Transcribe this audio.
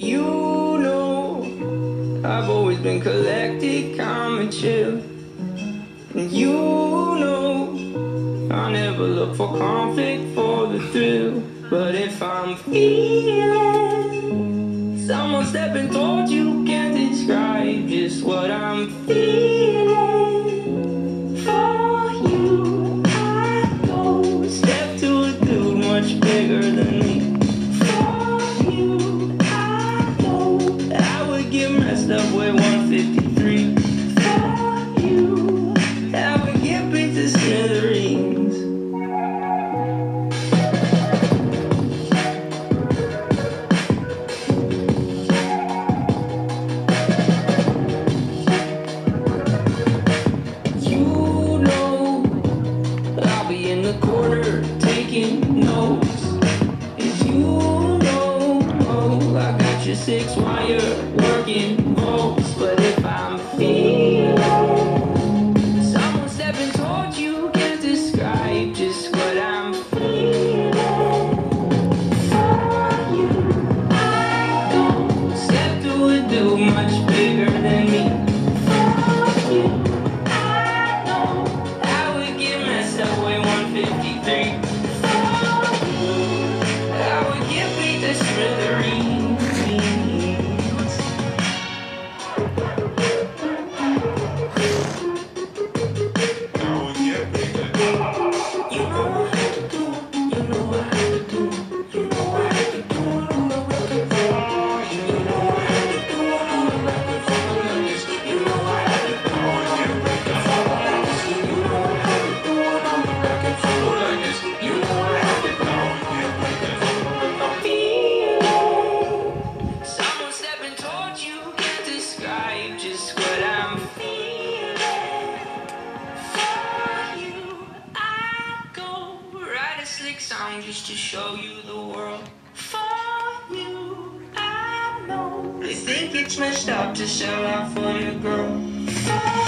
You know, I've always been collected, calm and chill. And you know, I never look for conflict for the thrill. But if I'm feeling someone stepping towards you, can't describe just what I'm feeling. Get messed up with 153. For you, would get. You know I'll be in the corner taking notes. And you know oh, I got your six wire working volts. But if I'm feeling someone stepping towards you, can't describe just what I'm feeling. For you, I go step to a dude much write a just to show you the world. For you, I know they think it's messed up to sell out for your girl. For